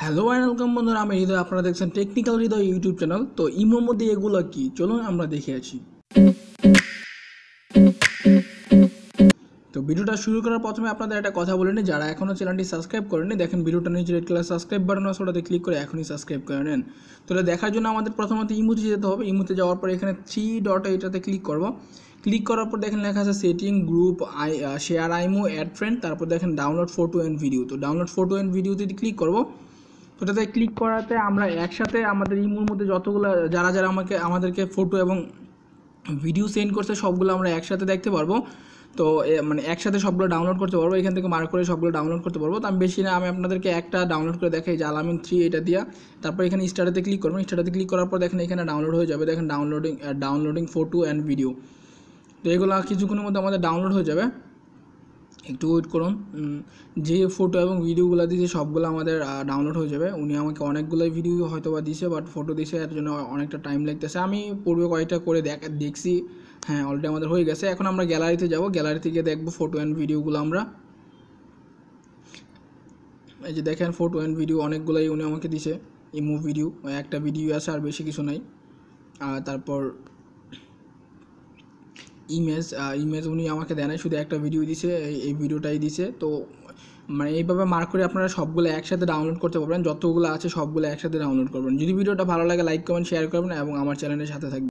Hello and welcome বন্ধুরা, আমি হৃদয়। আপনারা দেখছেন টেকনিক্যাল হৃদয় ইউটিউব চ্যানেল তো ইমোর মধ্যে এগুলো কি? চলুন আমরা দেখে আছি তো ভিডিওটা শুরু করার প্রথমে আপনাদের একটা কথা বলে নিই। যারা এখনও চ্যানেলটি সাবস্ক্রাইব করেনি দেখেন ভিডিওটা নিচে রেড কালার সাবস্ক্রাইব বাটন আছে, ওটাতে ক্লিক করে এখনই সাবস্ক্রাইব করে নেন। তো এটা দেখার জন্য আমাদের প্রথমত ইমুতে যেতে হবে। ইমুতে যাওয়ার পর এখানে থ্রি ডট এটাতে ক্লিক করব। ক্লিক করার পর দেখেন লেখা আছে setting group I share imo add friend তারপর দেখেন ডাউনলোড ফটো অ্যান্ড ভিডিও তো ডাউনলোড ফটো অ্যান্ড ভিডিওতে ক্লিক করব। ওটাতে ক্লিক করাতে আমরা একসাথে আমাদের ইমোর মধ্যে যতগুলো, যারা যারা আমাকে, আমাদেরকে ফটো এবং ভিডিও সেন্ড করছে, সবগুলো আমরা একসাথে দেখতে পারব। তো মানে একসাথে সবগুলো ডাউনলোড করতে পারব, এখান থেকে মার্ক করে সবগুলো ডাউনলোড করতে পারব। তো আমি বেশি না, আমি আপনাদেরকে একটা ডাউনলোড করে দেখাই যে আলামিন থ্রি এটা দিয়া। তারপর এখানে স্টার্টাতে ক্লিক করবেন স্টার্টাতে ক্লিক করার পর দেখেন এখানে ডাউনলোড হয়ে যাবে, দেখেন downloading downloading photo and video তো এগুলো কিছুক্ষণের মধ্যে আমাদের ডাউনলোড হয়ে যাবে। একটু ওয়েট করুন। যে ফটো এবং ভিডিওগুলো দিয়েছে, সবগুলো আমাদের ডাউনলোড হয়ে যাবে। উনি আমাকে অনেকগুলোই ভিডিও হয়তো বা দিছে বাট ফটো দিছে এর জন্য অনেকটা টাইম লাগতেছে। আমি পূর্বে কয়েকটা করে দেখ, দেখছি। হ্যাঁ অলরেডি আমাদের হয়ে গেছে। এখন আমরা গ্যালারিতে যাব। গ্যালারি থেকে দেখব ফটো অ্যান্ড ভিডিওগুলো আমরা। এই যে দেখেন ফটো অ্যান্ড ভিডিও অনেকগুলোই উনি আমাকে দিছে ইমো ভিডিও একটা ভিডিও আছে আর বেশি কিছু নাই। আর তারপর ইমেজ ইমেজ উনি আমাকে দেয় শুধু একটা ভিডিও দিছে, এই- ভিডিওটাই দিছে। তো মানে এইভাবে মার্ক করে আপনারা সবগুলো একসাথে ডাউনলোড করতে পারবেন, যতগুলো আছে সবগুলো একসাথে ডাউনলোড করবেন। যদি ভিডিওটা ভালো লাগে লাইক কমেন্ট শেয়ার করবেন এবং আমার চ্যানেলের সাথে থাকবেন।